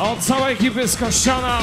Od całej ekipy z Kościana.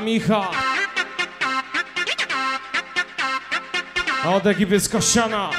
Micha. Od ekipy z Kościana.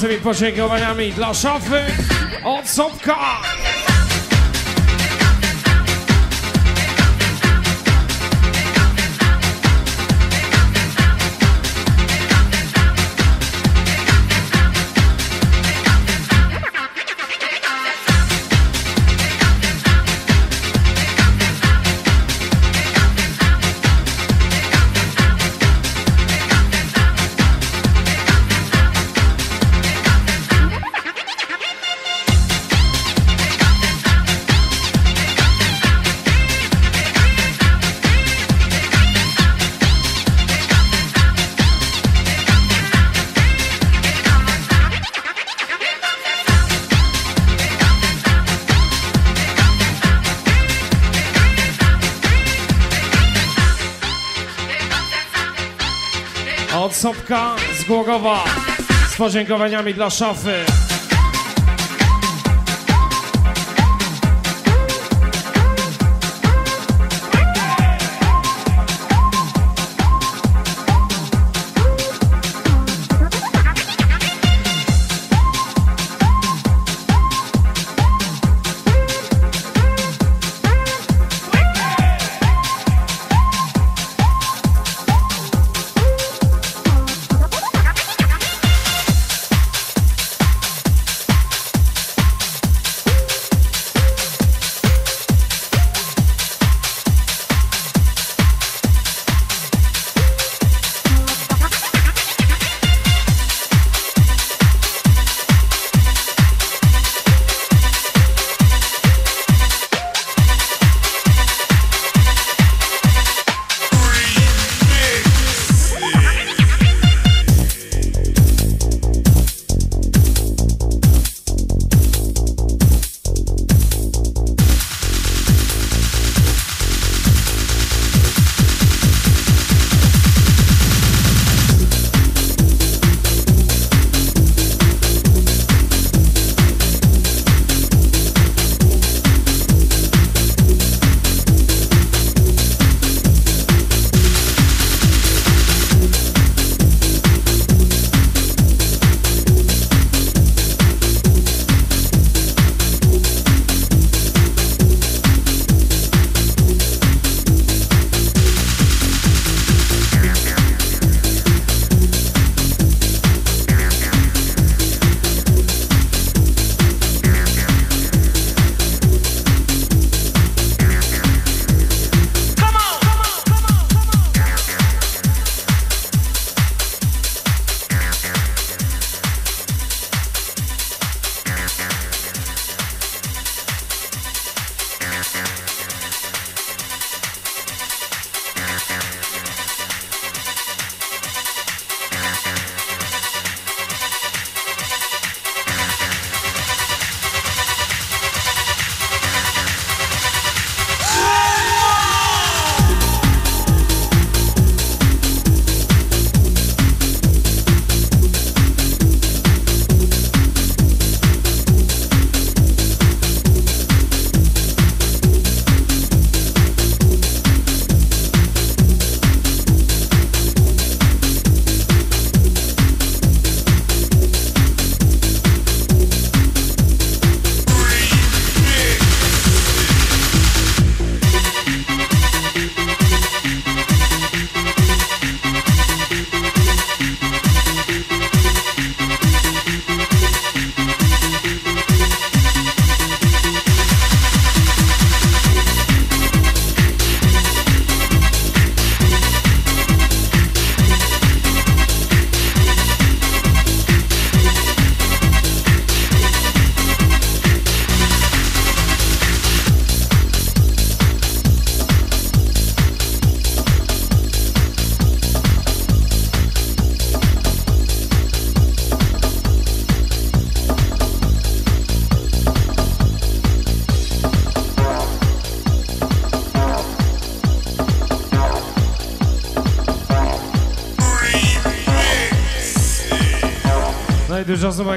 Gorącymi podziękowaniami dla szafy od Sobka. Z Głogowa z podziękowaniami dla szafy.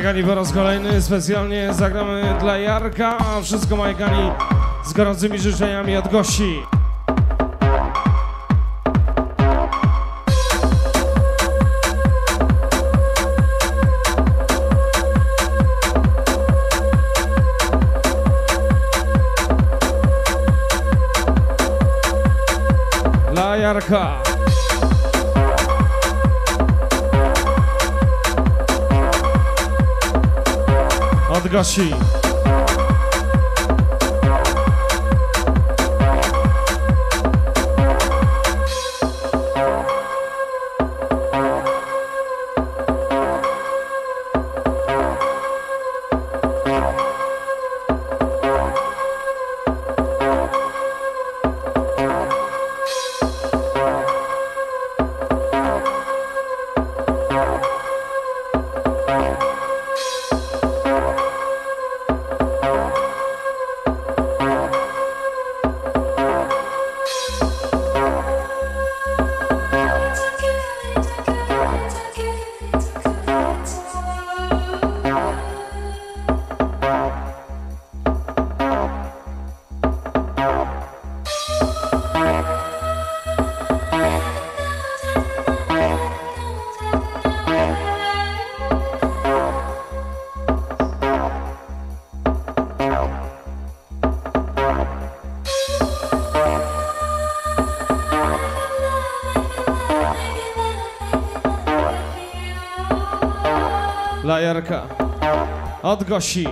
Majkani po raz kolejny. Specjalnie zagramy dla Jarka, a wszystko Majkani z gorącymi życzeniami od gości. Dla Jarka. Obrigado, Gatinho. Odgoshi.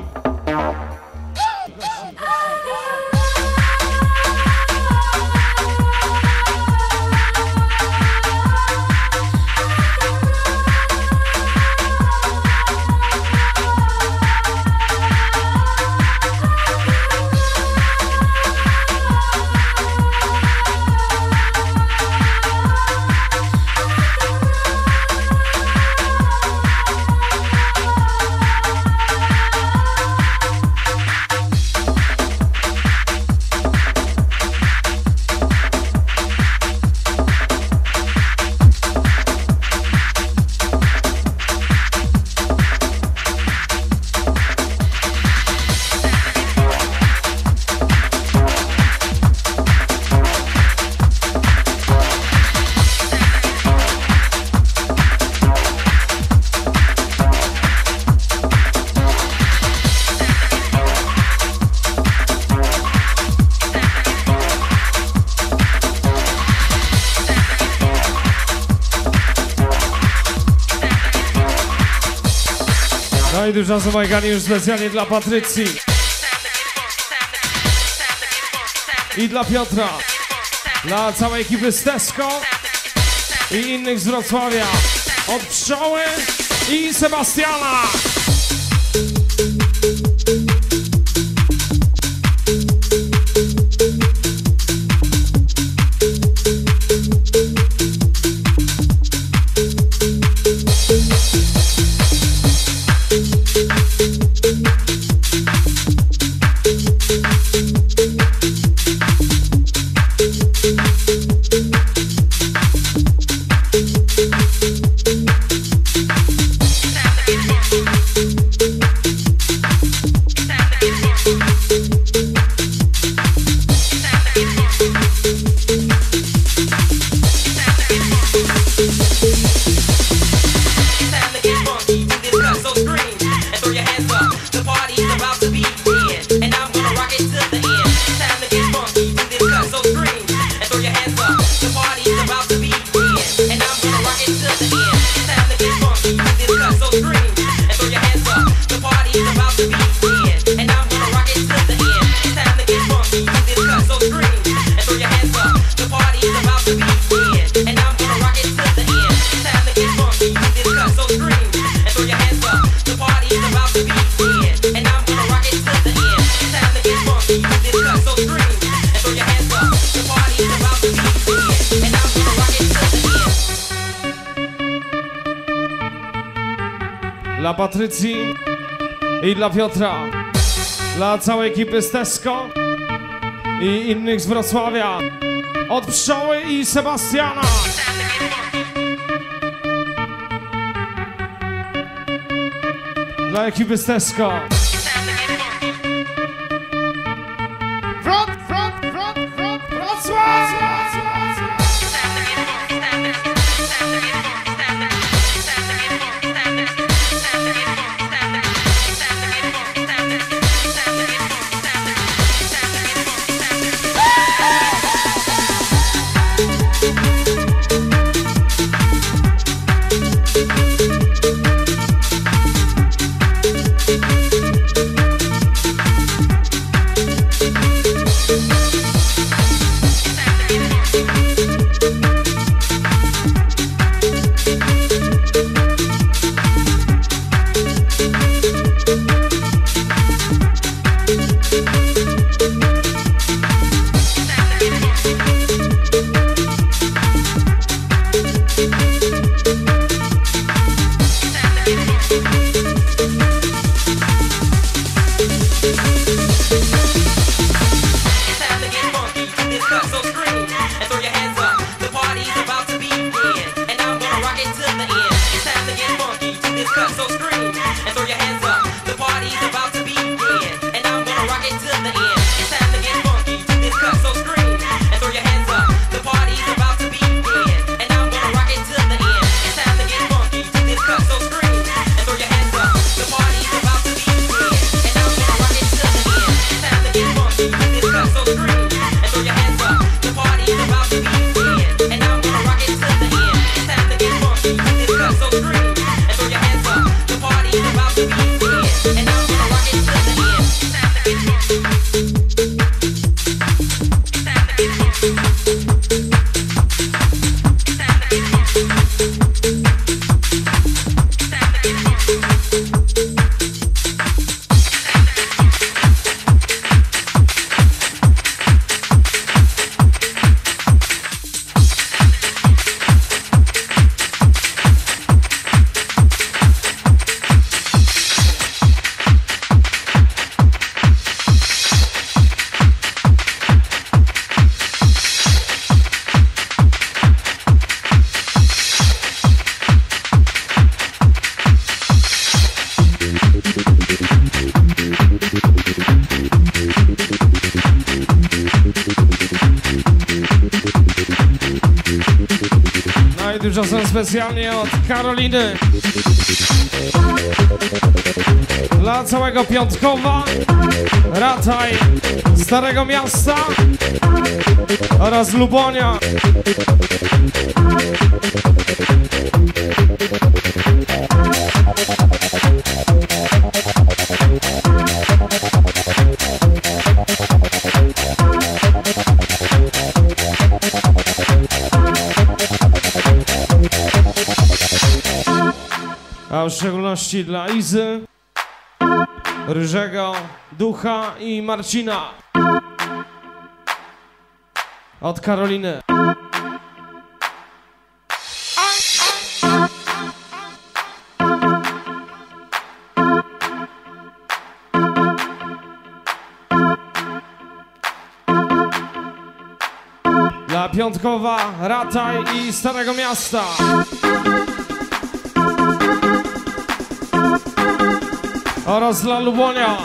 Collective Jazzu już specjalnie dla Patrycji. I dla Piotra, dla całej ekipy z Tesco i innych z Wrocławia, od Pszczoły i Sebastiana. całej ekipy z Tesco i innych z Wrocławia. Od Pszczoły i Sebastiana. Dla ekipy z Tesco. Karoliny. Dla całego Piątkowa, Rataj, Starego Miasta oraz Lubonia. W szczególności dla Izy, Ryżego, Ducha i Marcina. Od Karoliny. Dla Piątkowa, Rataj i Starego Miasta. Oraz dla Lubonia.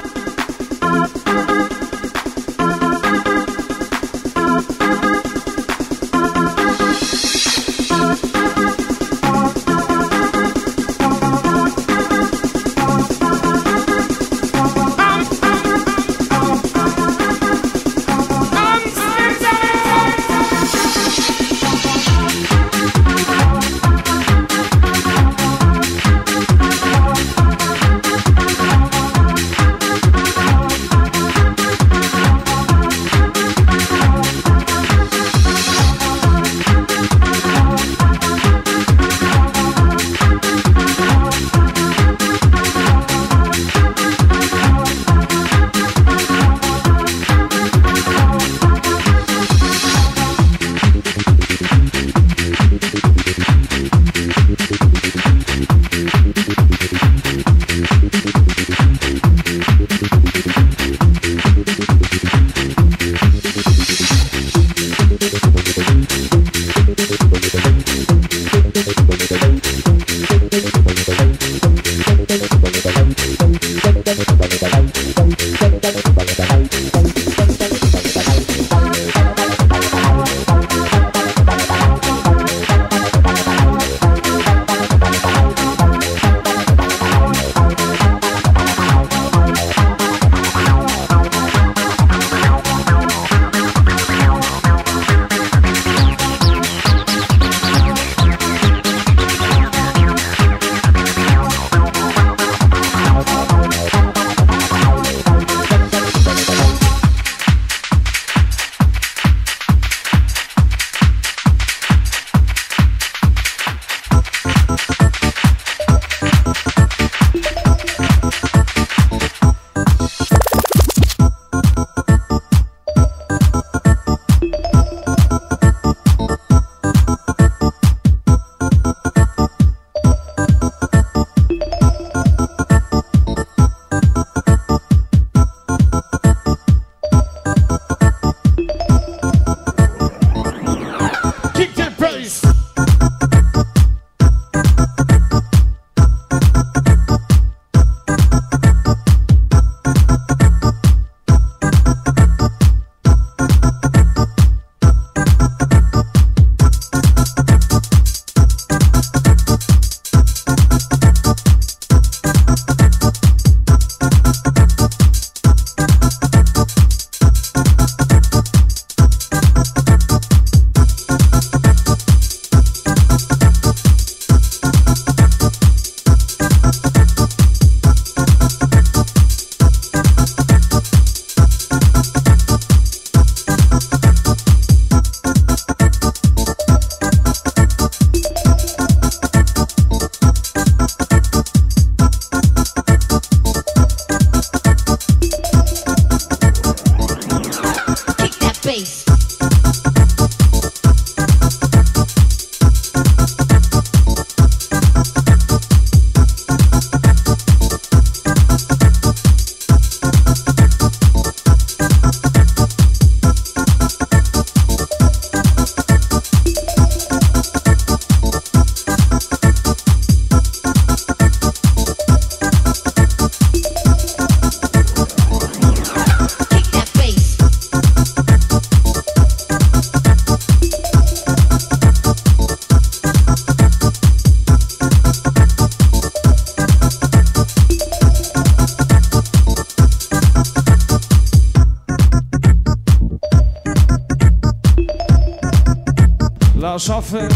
Szafy,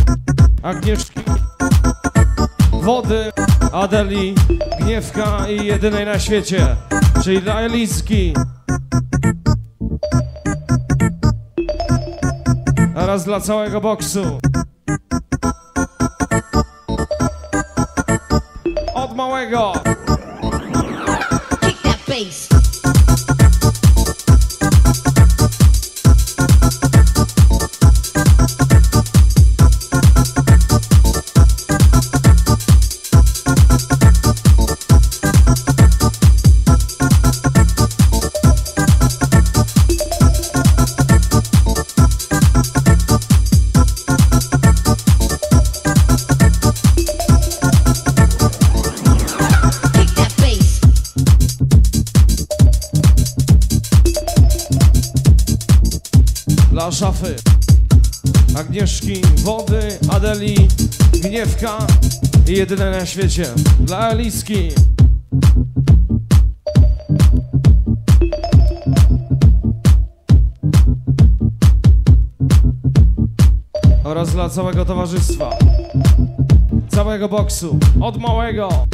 Agnieszki, Wody, Adeli, Gniewka i jedynej na świecie, czyli dla Eliski. Oraz dla całego boksu. Od małego. Kick that. I jedynej na świecie. Dla Eliski. Oraz dla całego towarzystwa. Całego boksu. Od małego.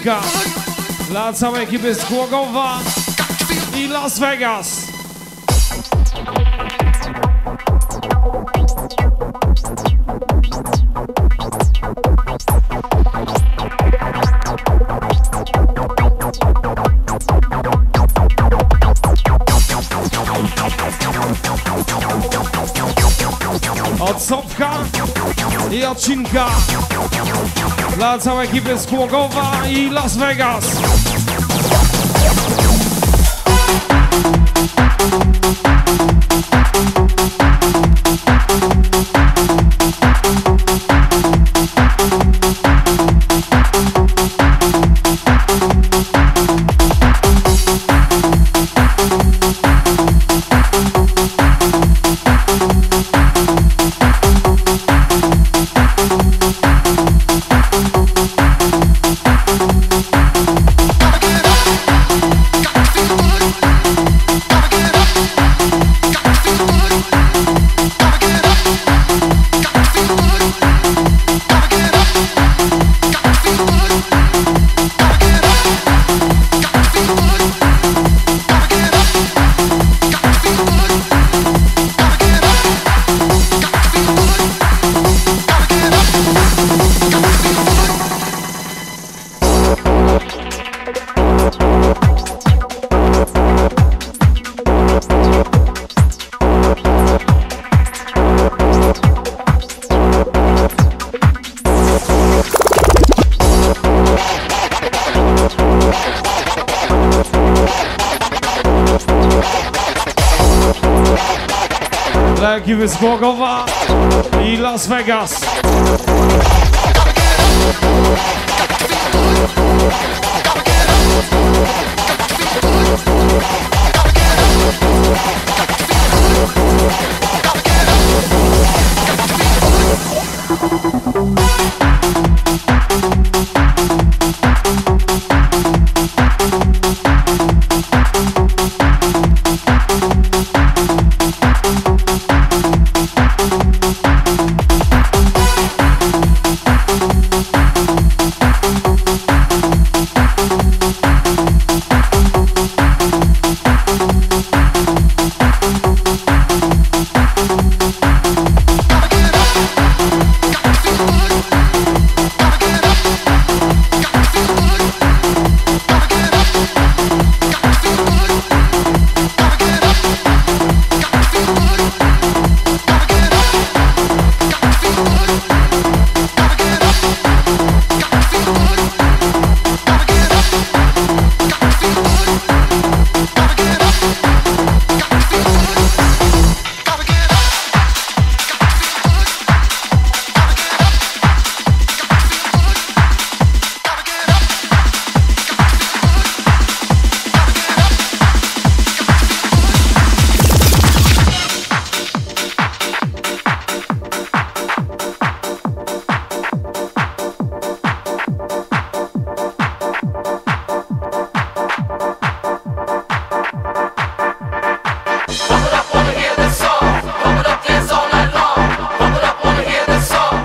I odcinka dla całej ekipy z Głogowa i Las Vegas. Od i odcinka dla całej ekipy z Głogowa i Las Vegas. Ekipy z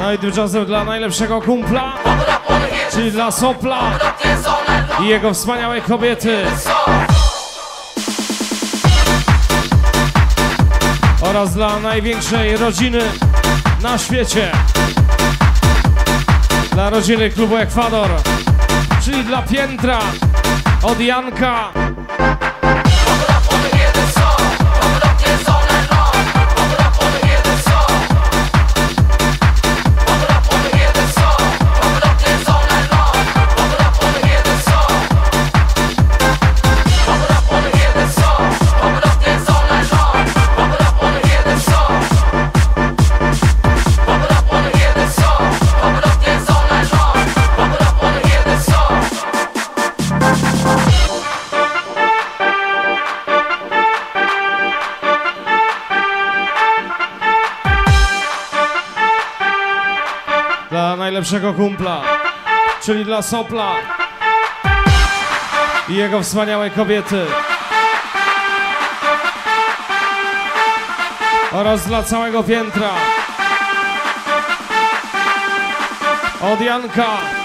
No i tymczasem dla najlepszego kumpla, czyli dla Sopla i jego wspaniałej kobiety. Oraz dla największej rodziny na świecie. Dla rodziny klubu Ekwador, czyli dla piętra od Janka. Najlepszego kumpla, czyli dla Sopla i jego wspaniałej kobiety. Oraz dla całego piętra. Od Janka.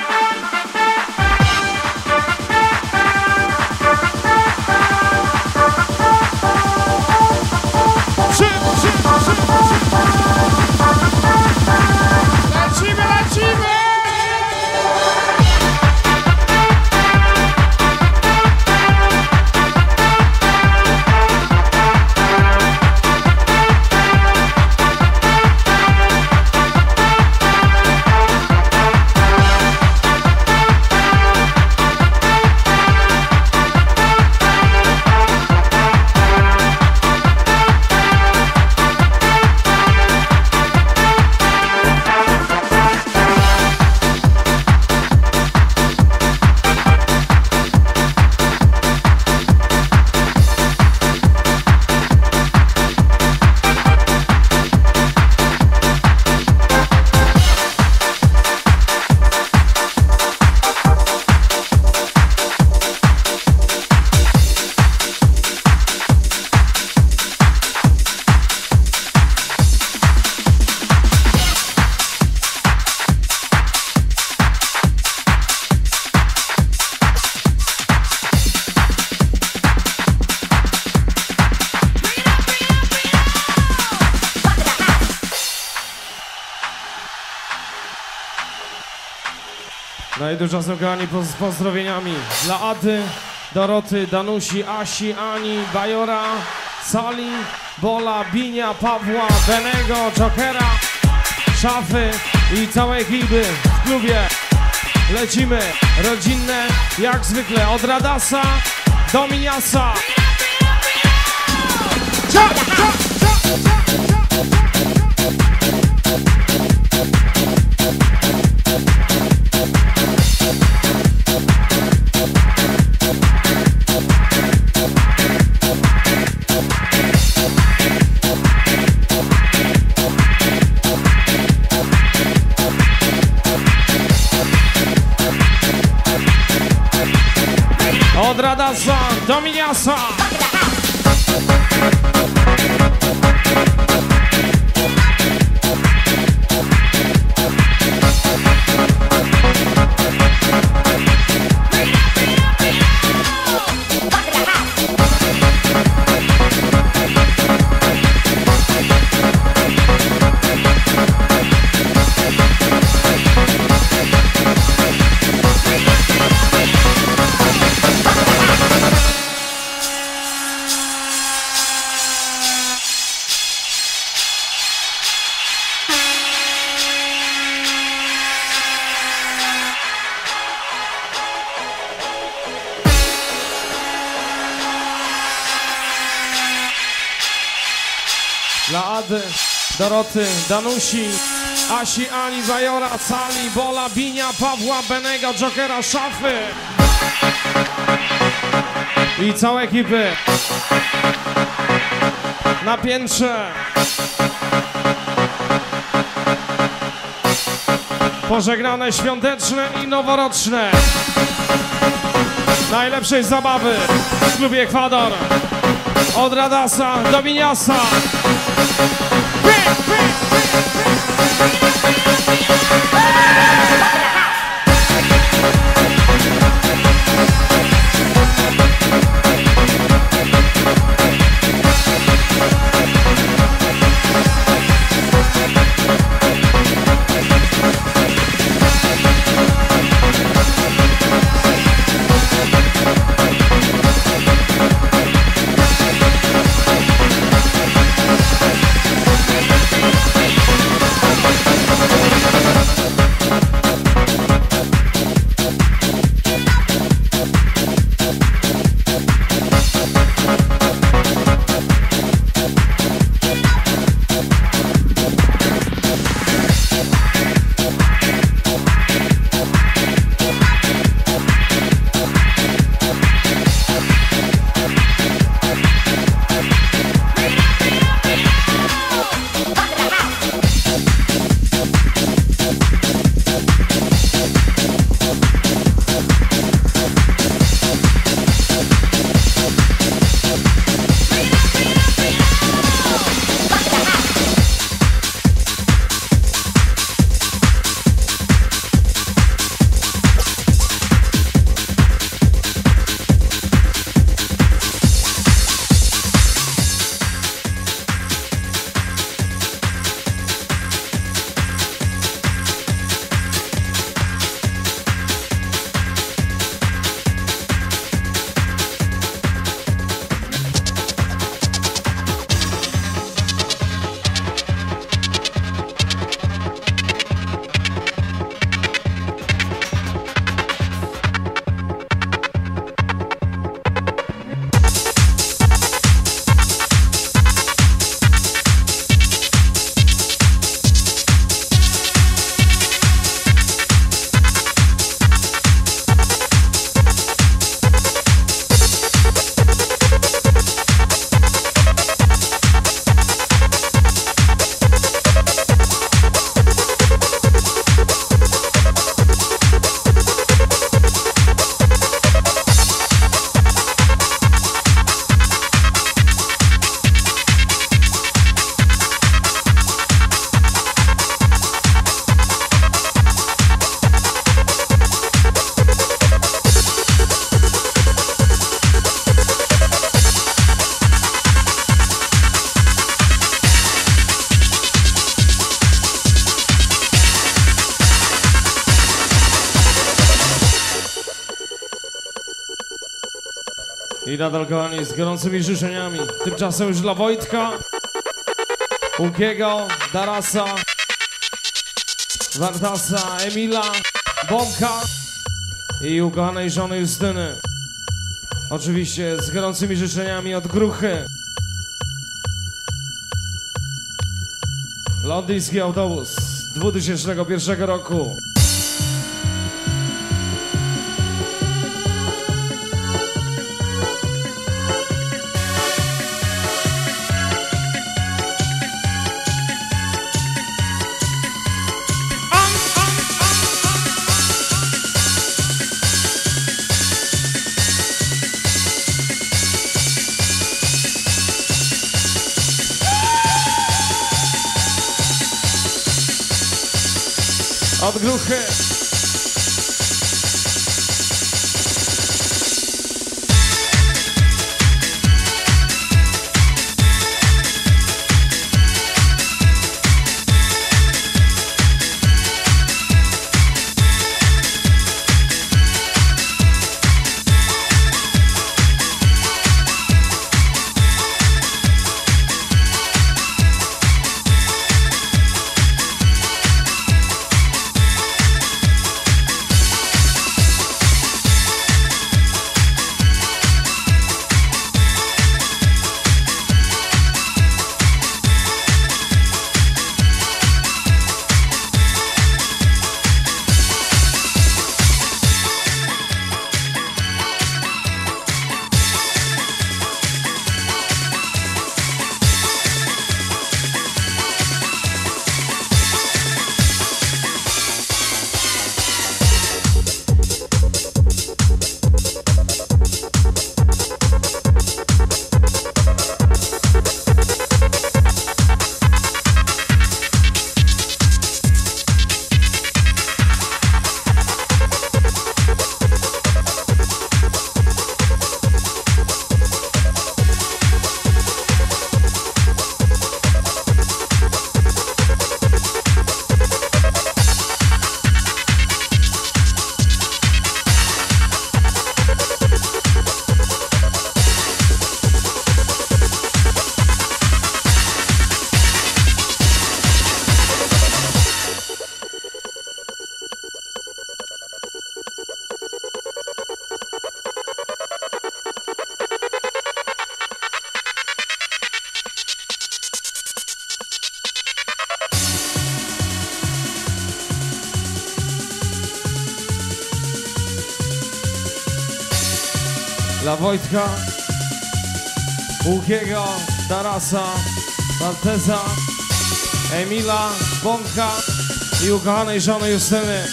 Kochani poz- z pozdrowieniami dla Ady, Doroty, Danusi, Asi, Ani, Bajora, Sali, Bola, Binia, Pawła, Benego, Jokera, Szafy i całej ekipy w klubie. Lecimy rodzinne jak zwykle od Radasa do Miniasa. Cia, cia, cia, cia, cia. Od Radasa do Miniasa. Dla Doroty, Danusi, Asi, Ani, Zajora, Sali, Bola, Binia, Pawła, Benego, Jokera, Szafy i całej ekipy na piętrze. Pożegnane świąteczne i noworoczne. Najlepszej zabawy w klubie Ekwador. Od Radasa do Winiasa. Bring, bring, bring, bring. Nadal kochani z gorącymi życzeniami. Tymczasem już dla Wojtka, Łukiego, Darasa, Wartasa, Emila, Bobka i ukochanej żony Justyny. Oczywiście z gorącymi życzeniami od Gruchy. Londyński autobus 2001 roku. Od Gruchy. Wojtka, Łukiego, Darasa, Barteza, Emila, Bąka i ukochanej żony Justyny.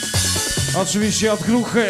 Oczywiście od Gruchy.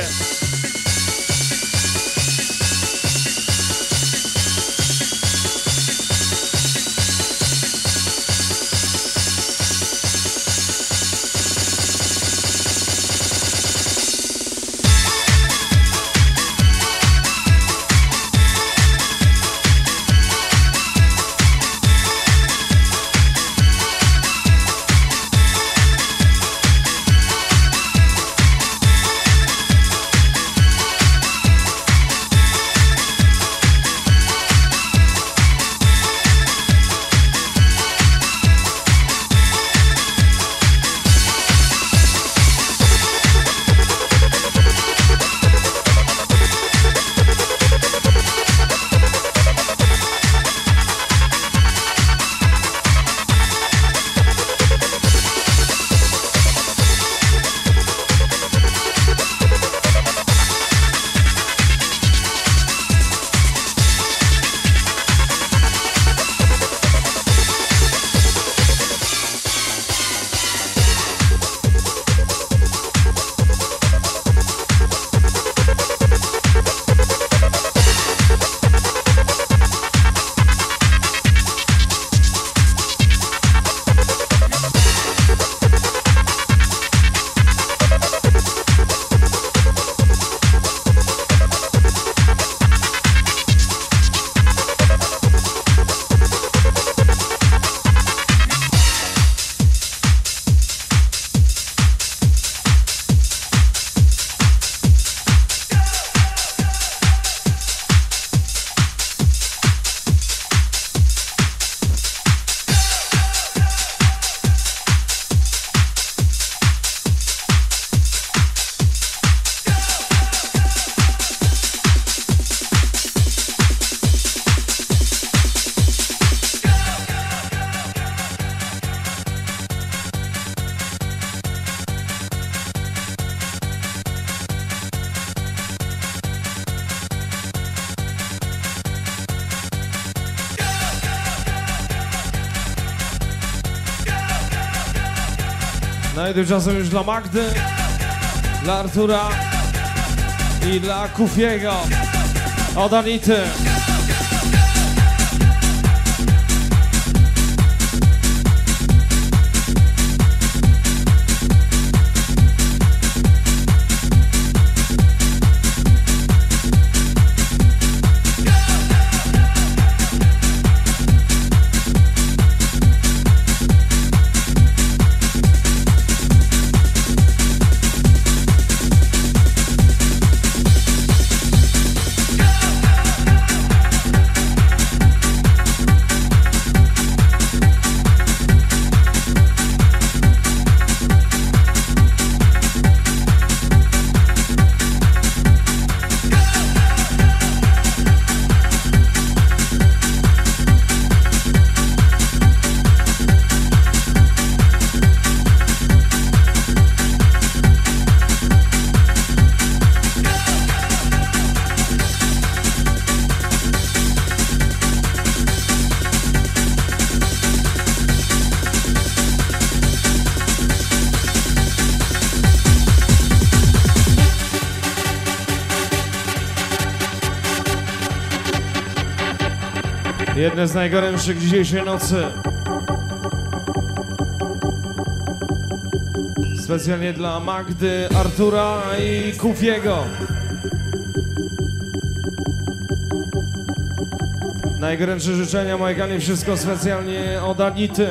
Tymczasem już dla Magdy, dla Artura i dla Kufiego. Od Anity. Jedne z najgorętszych dzisiejszej nocy. Specjalnie dla Magdy, Artura i Kufiego. Najgorętsze życzenia, kochani, wszystko specjalnie od Anity.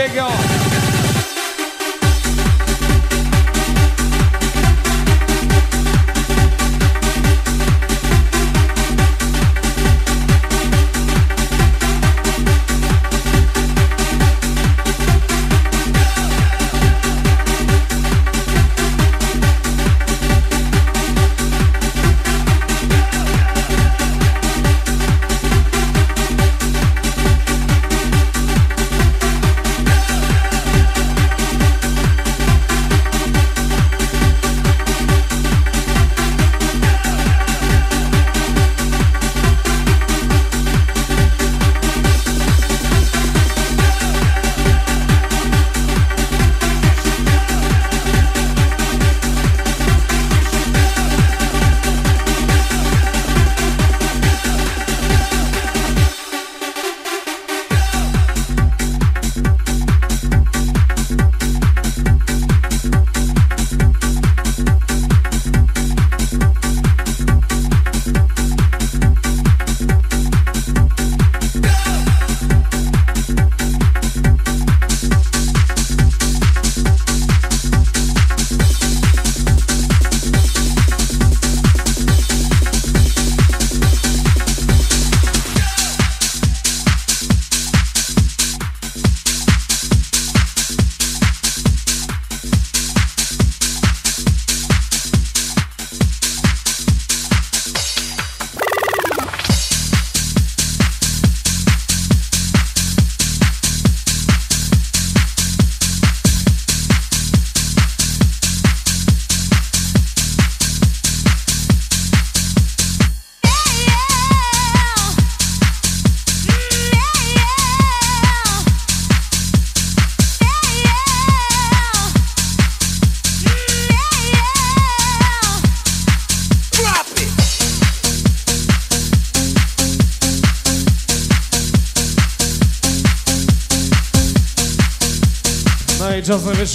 I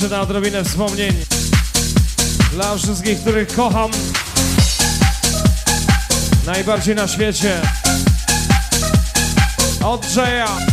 najwyższy na odrobinę wspomnień. Dla wszystkich, których kocham. Najbardziej na świecie. Od Jaya.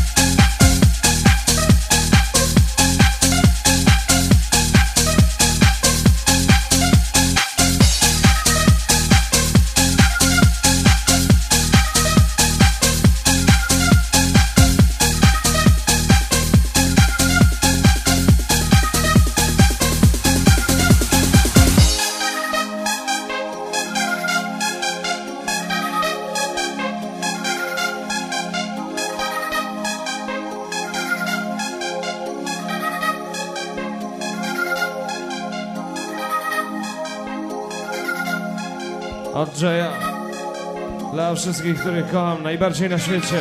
Wszystkich, których kocham najbardziej na świecie.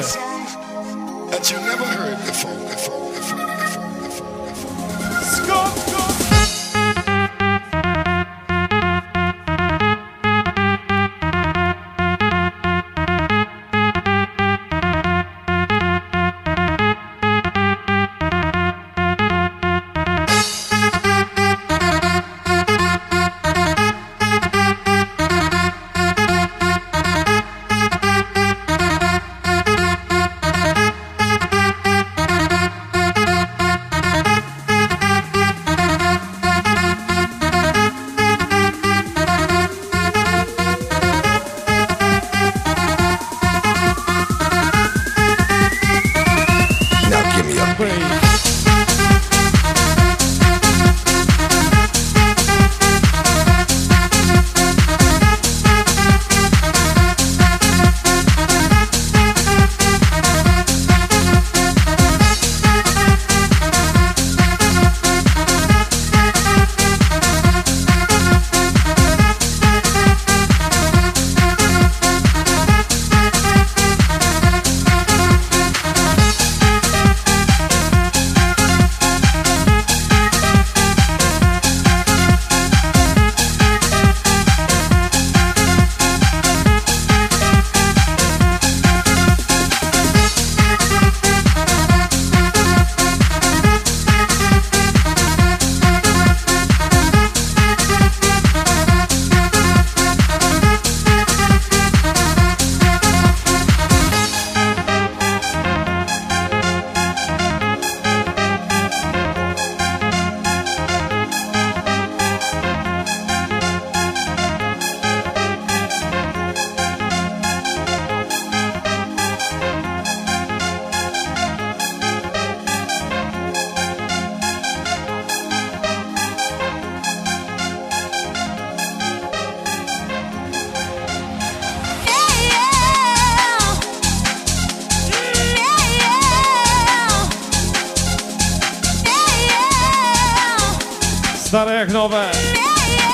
Jak nowe.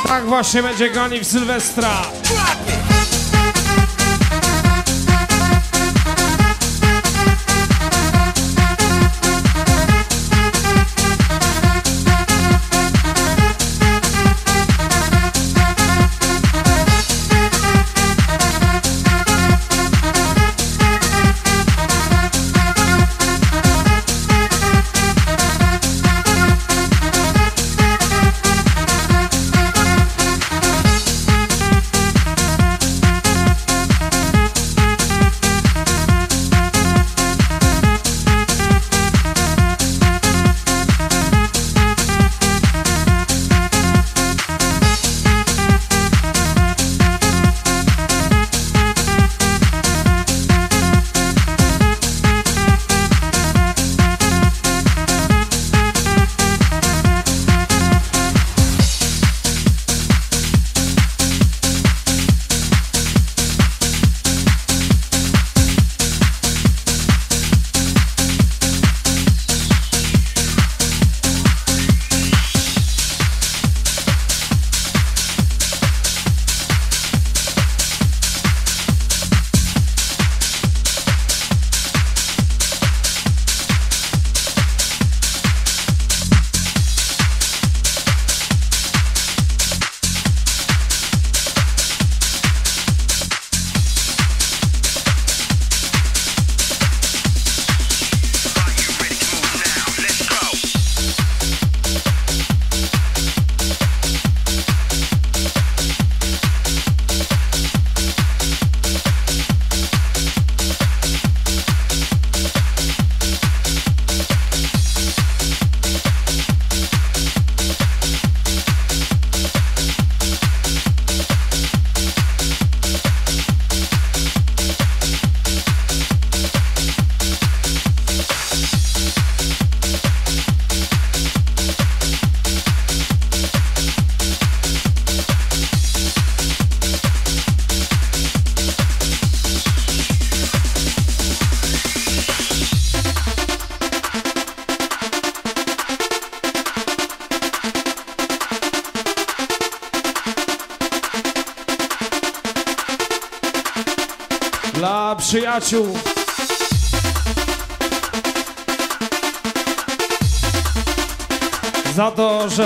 Tak właśnie będzie grani w Sylwestra.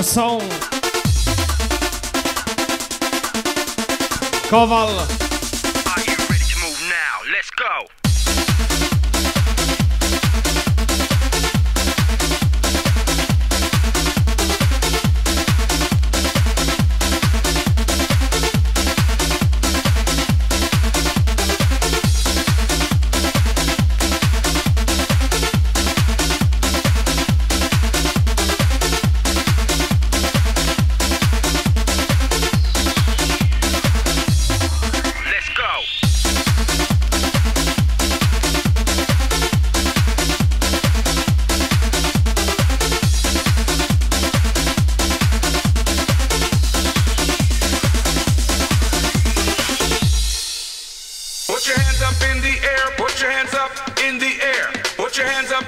song.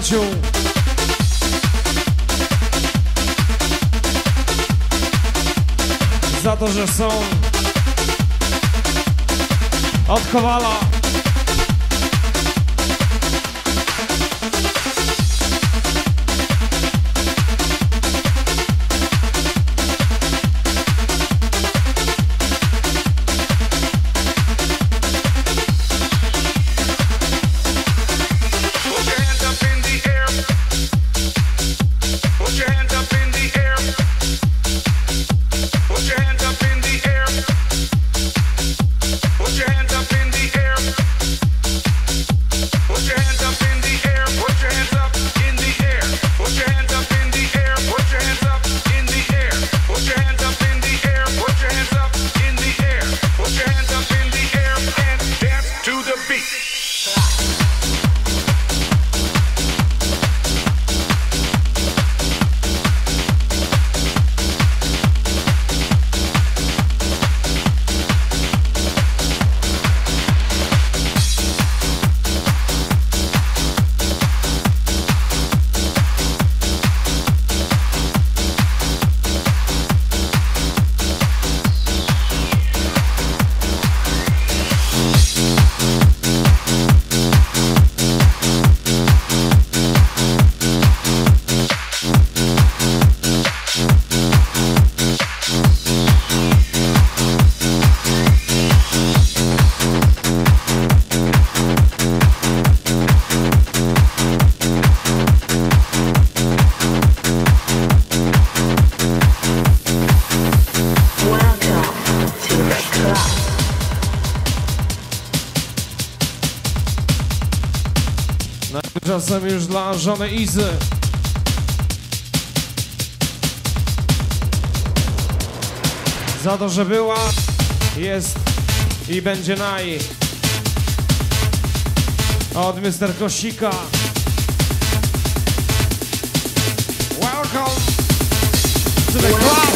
przyjaciół. Za to, że są od Kowala. No, Tymczasem już dla żony Izy. Za to, że była, jest i będzie naj. Od Mr. Kosika. Welcome to the club.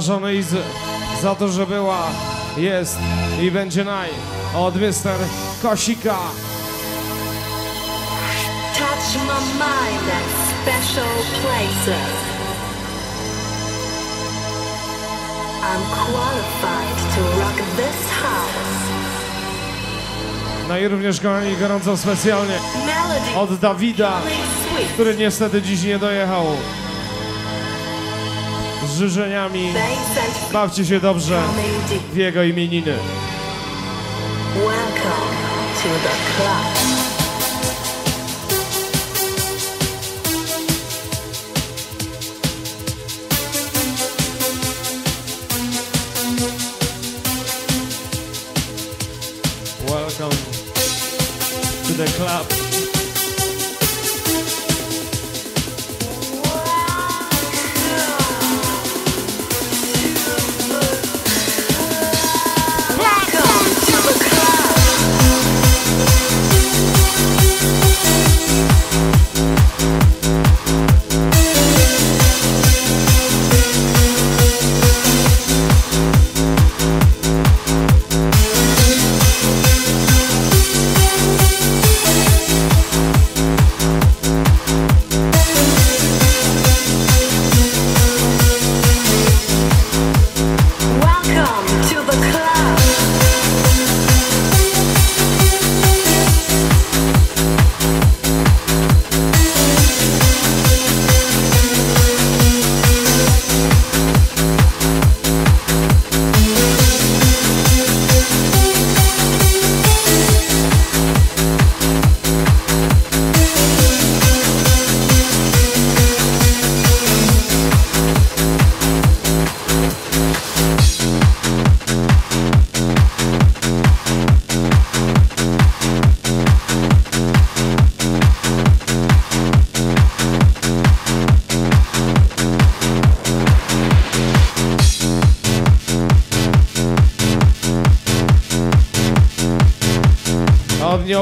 Dla żony Izy. Za to, że była, jest i będzie naj. Od Mr. Kosika. Touch my mind at special places. I'm qualified to rock this house. No i również kochani, gorąco specjalnie od Dawida, który niestety dziś nie dojechał. Z życzeniami. Bawcie się dobrze w jego imieniny. Welcome to the club.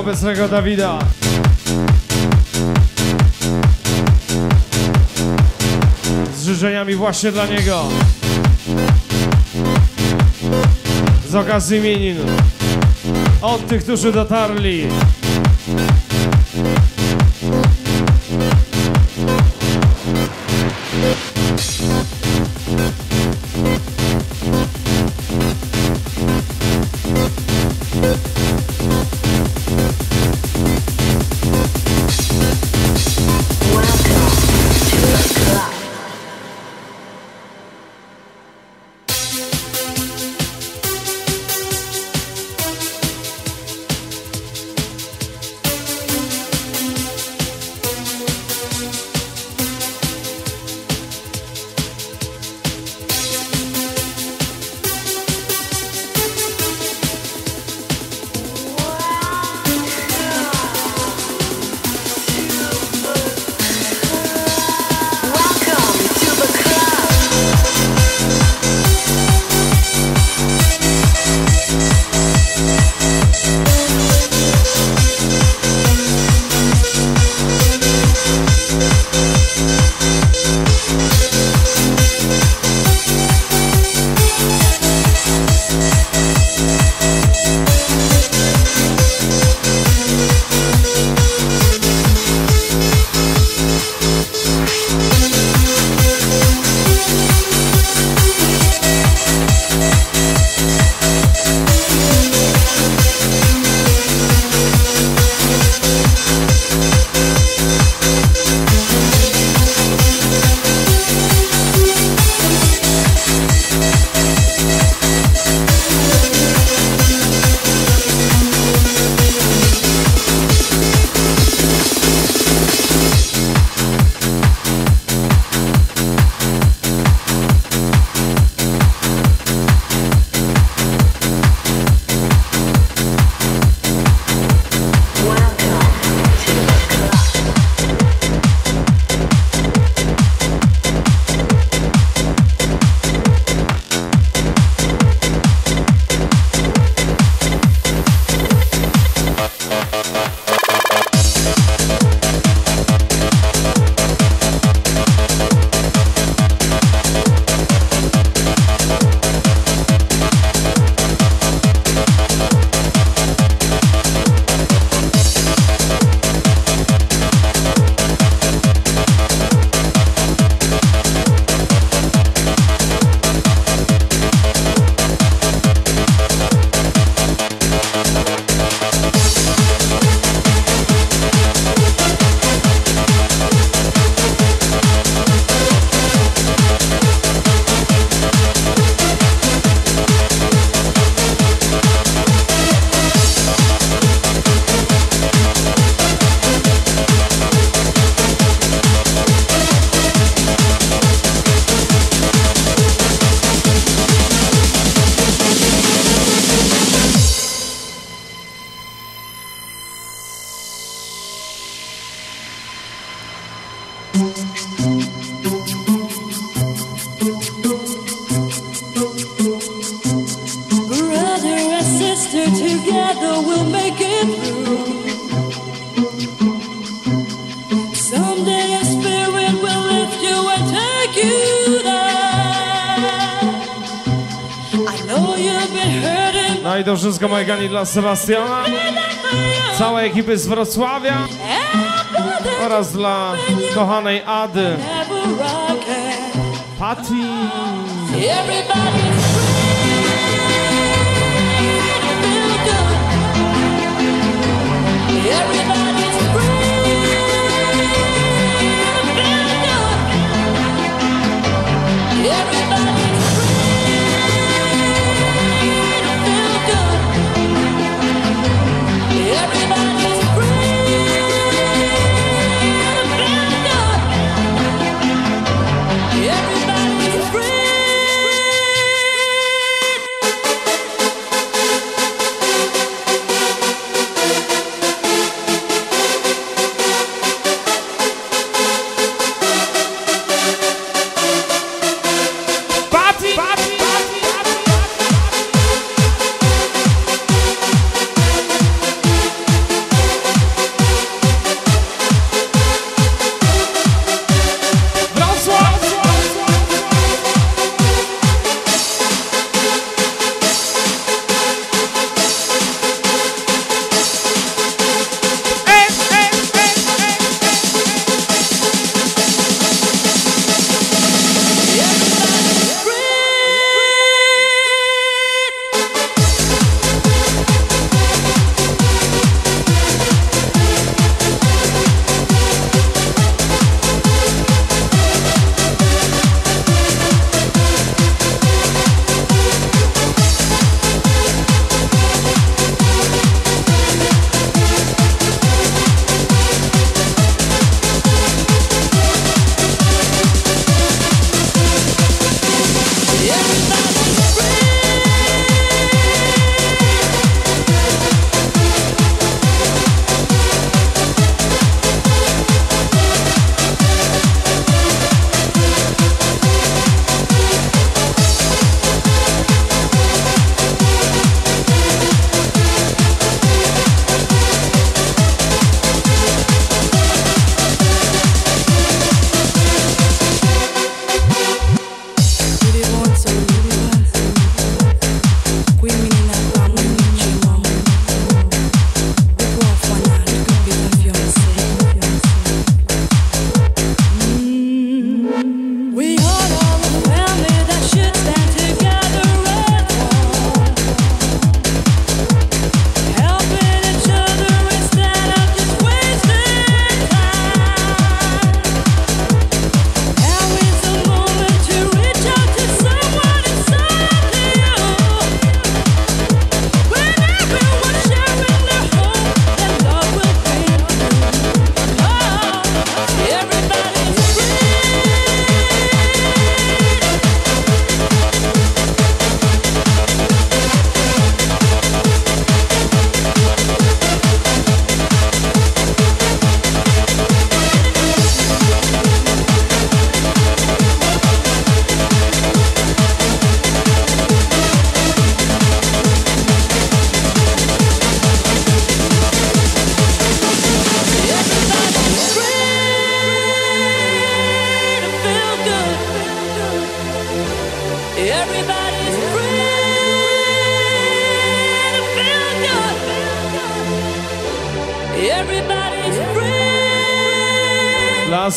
Od nieobecnego Dawida. Z życzeniami właśnie dla niego. Z okazji imienin. Od tych, którzy dotarli. Śląsko dla Sebastiana, całej ekipy z Wrocławia oraz dla kochanej Ady, Patty.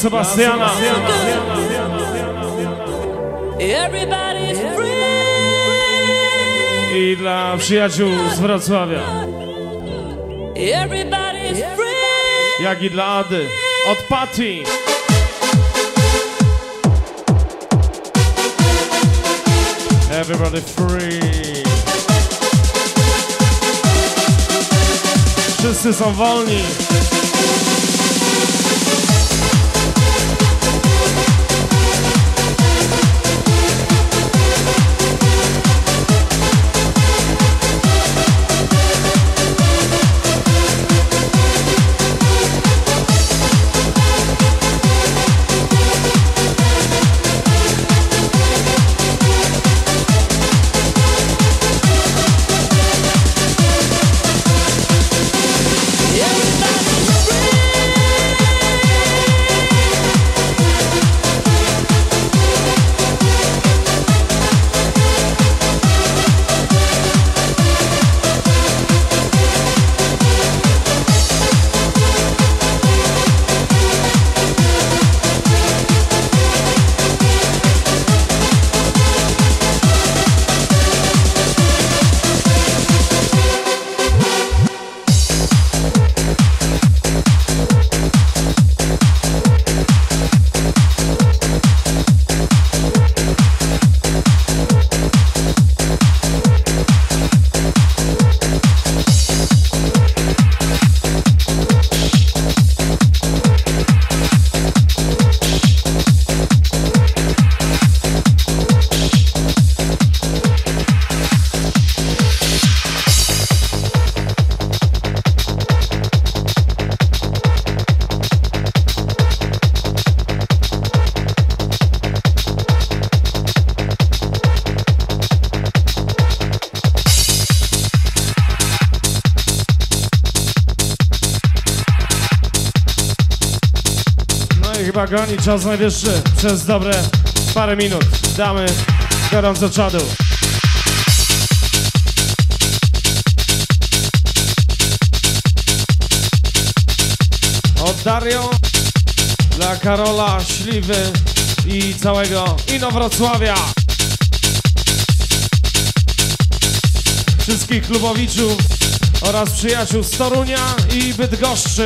Sebastiana. I dla przyjaciół z Wrocławia. Jak i dla Ady. Od Patti. Everybody free. Wszyscy są wolni. Wagoni, czas najwyższy. Przez dobre parę minut damy gorąco czadu. Od Dario dla Karola, Śliwy i całego Inowrocławia. Wszystkich klubowiczów oraz przyjaciół z Torunia i Bydgoszczy.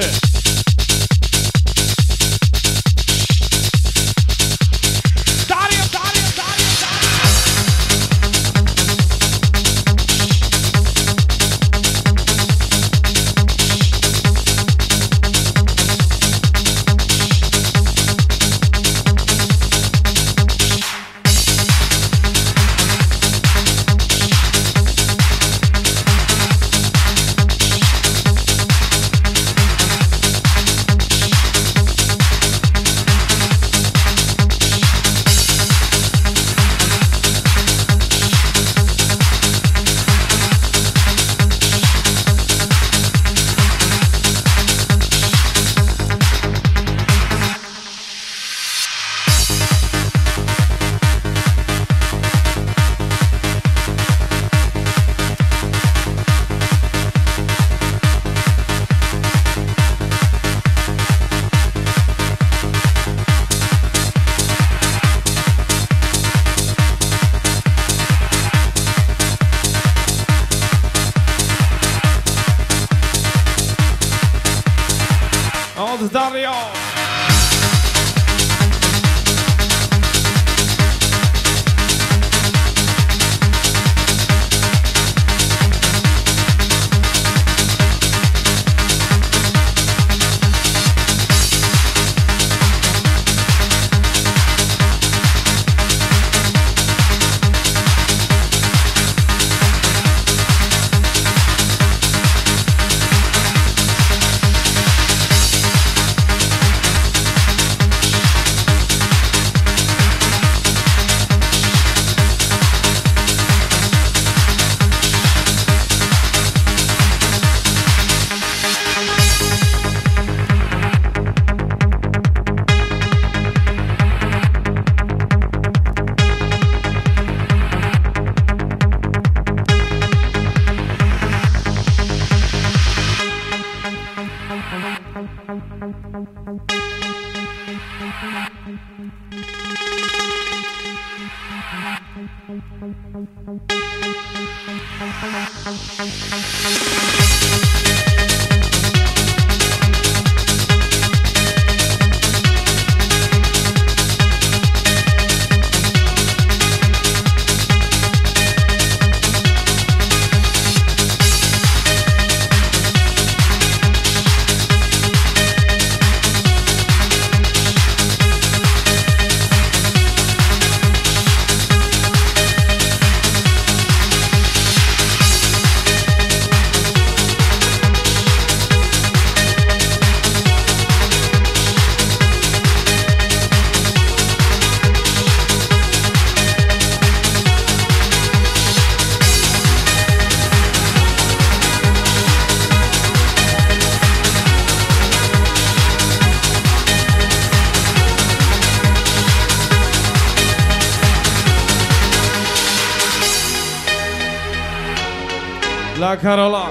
Karola,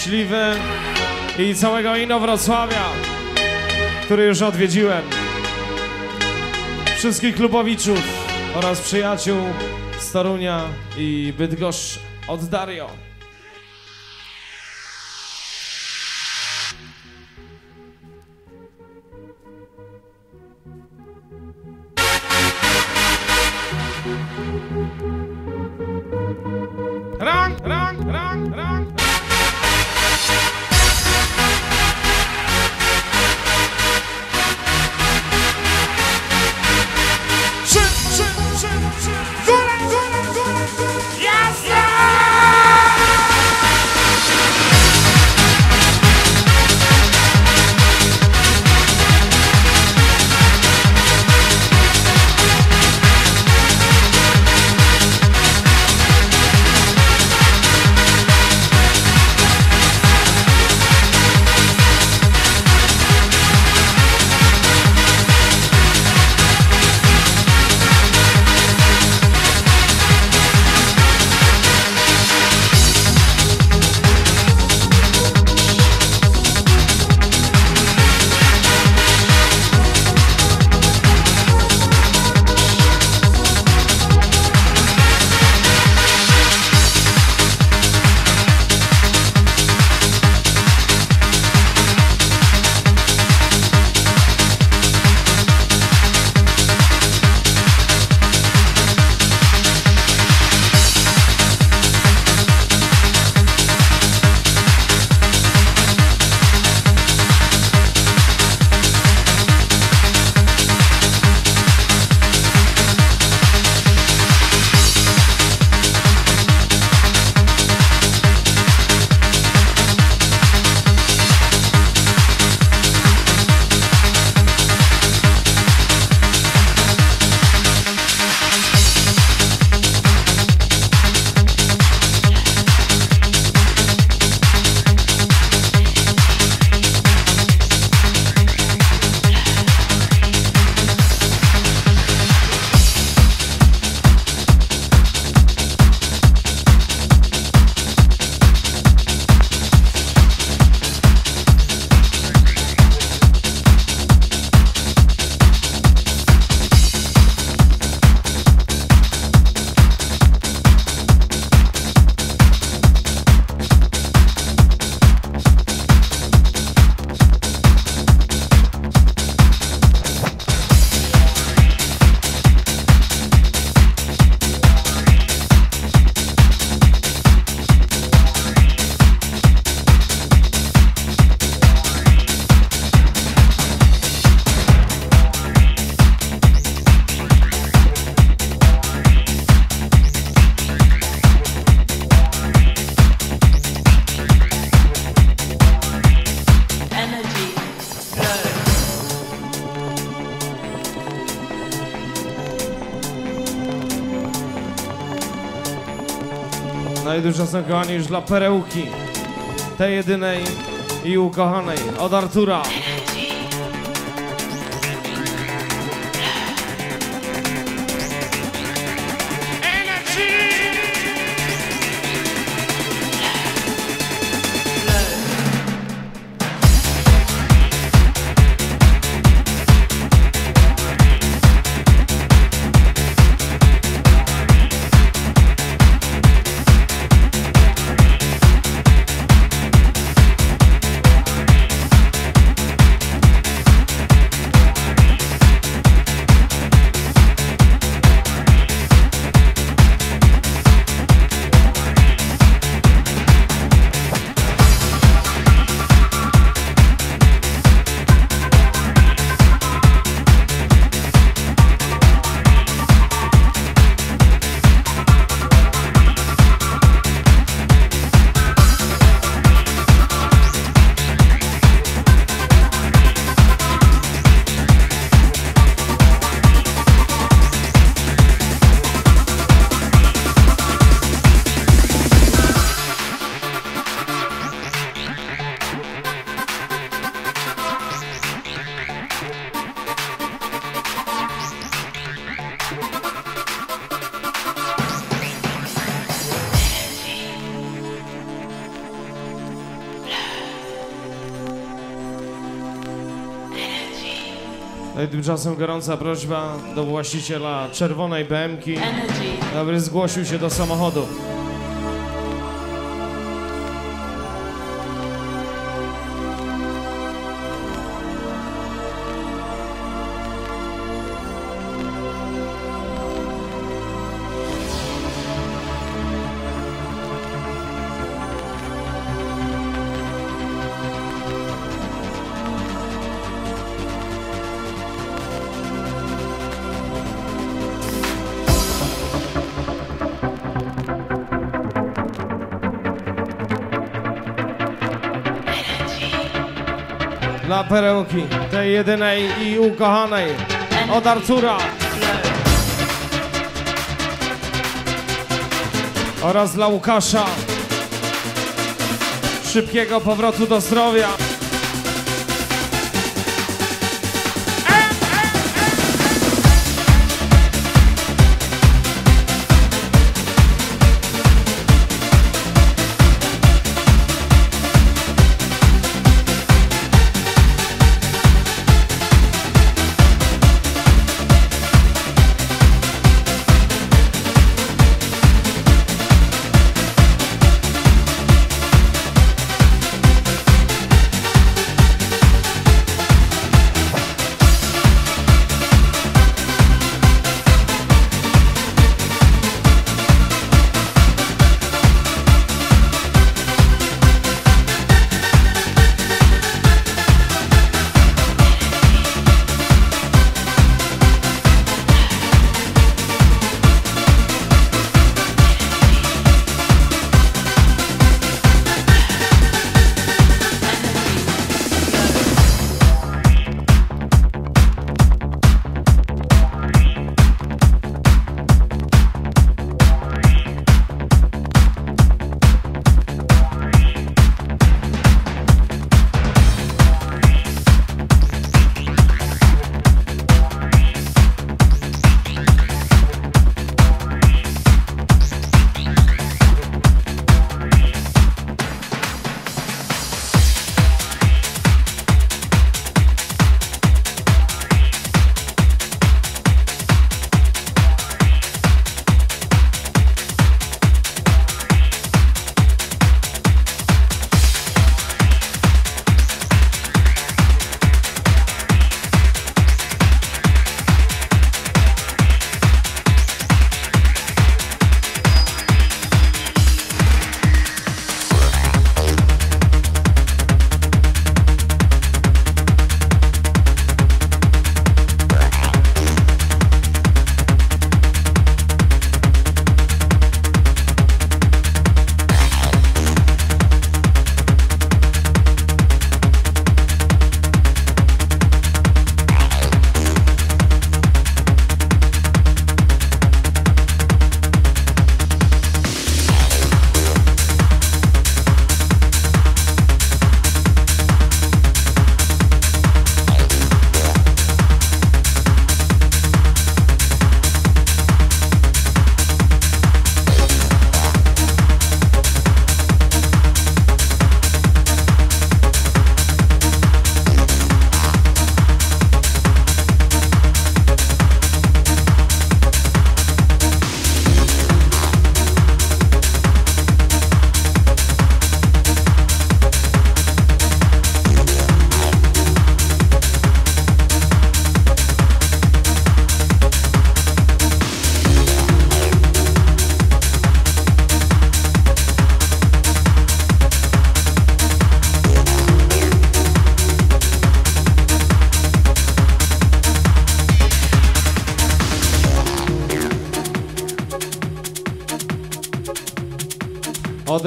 Śliwy i całego Inowrocławia, który już odwiedziłem. Wszystkich klubowiczów oraz przyjaciół z Torunia i Bydgoszcz od Dario. Dużo kochani już dla perełki. Tej jedynej i ukochanej od Artura. Tymczasem gorąca prośba do właściciela czerwonej BM-ki, aby zgłosił się do samochodu. Perełki, tej jedynej i ukochanej od Artura. Oraz dla Łukasza. Szybkiego powrotu do zdrowia.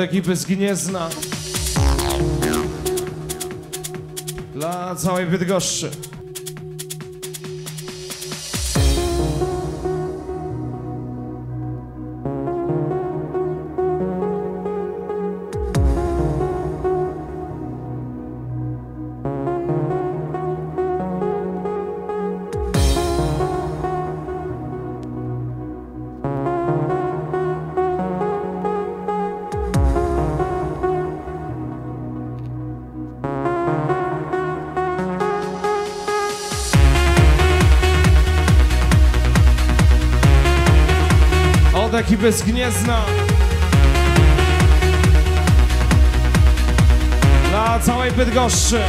Ekipy z Gniezna. Dla całej Bydgoszczy. Ekipy z Gniezna. Dla całej Bydgoszczy.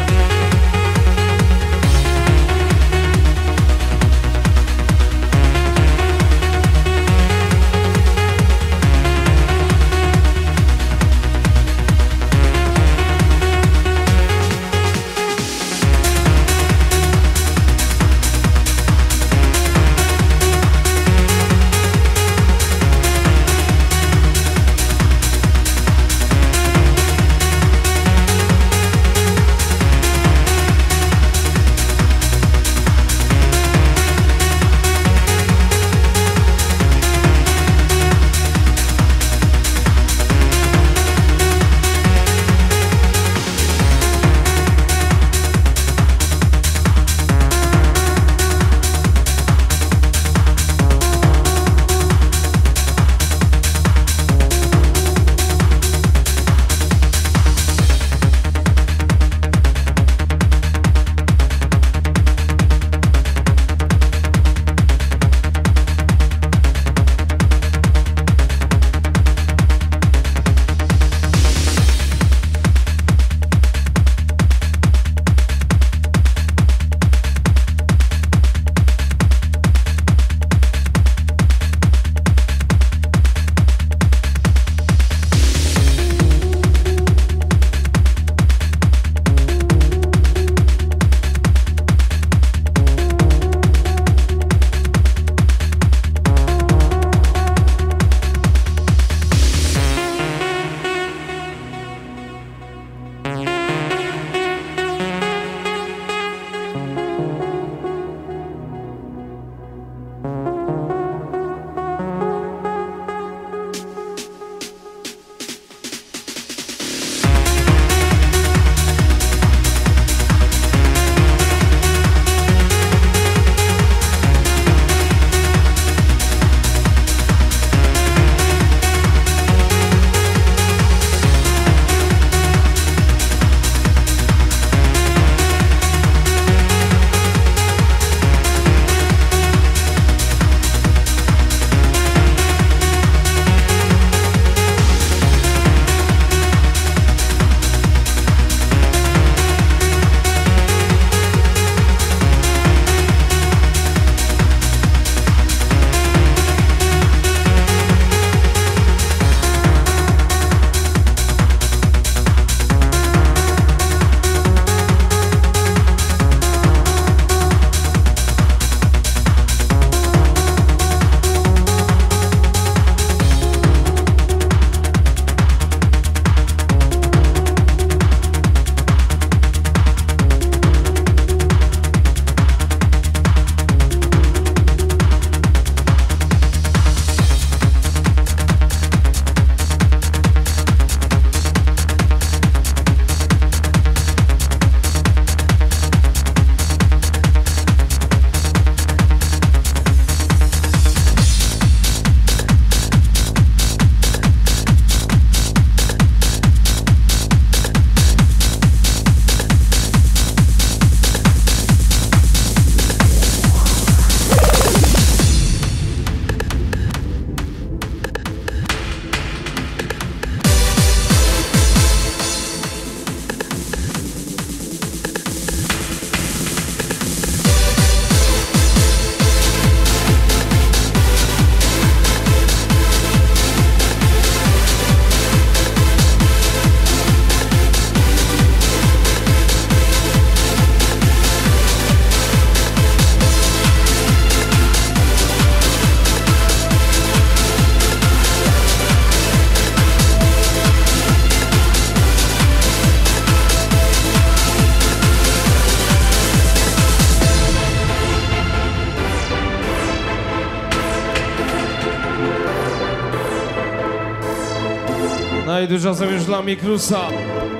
Sobie już dla Mikrusa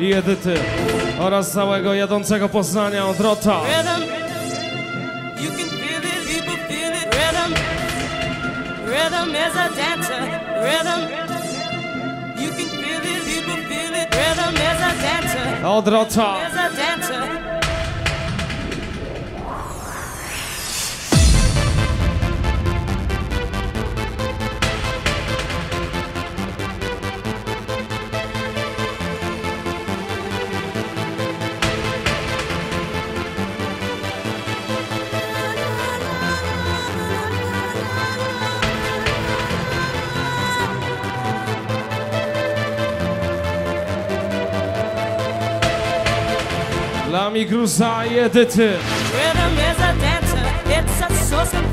i Edyty oraz całego jadącego Poznania od Rota. Rhythm, you can is a dancer. Rhythm, you can feel it, people feel it. Rhythm is a dancer. Od mi gruzaje dhe ti Rhythm is a dancer, it's a source of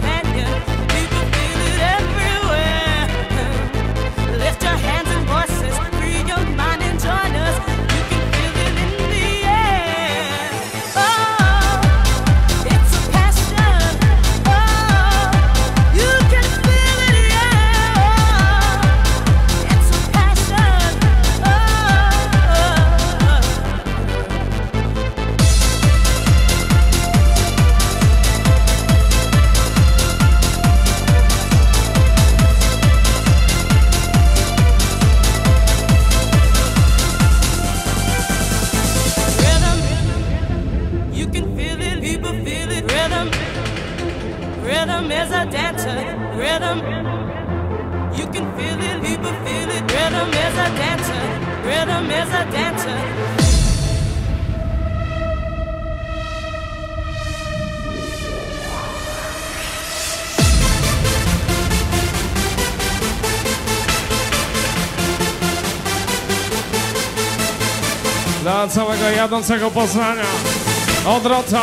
jadącego Poznania. Od Rota.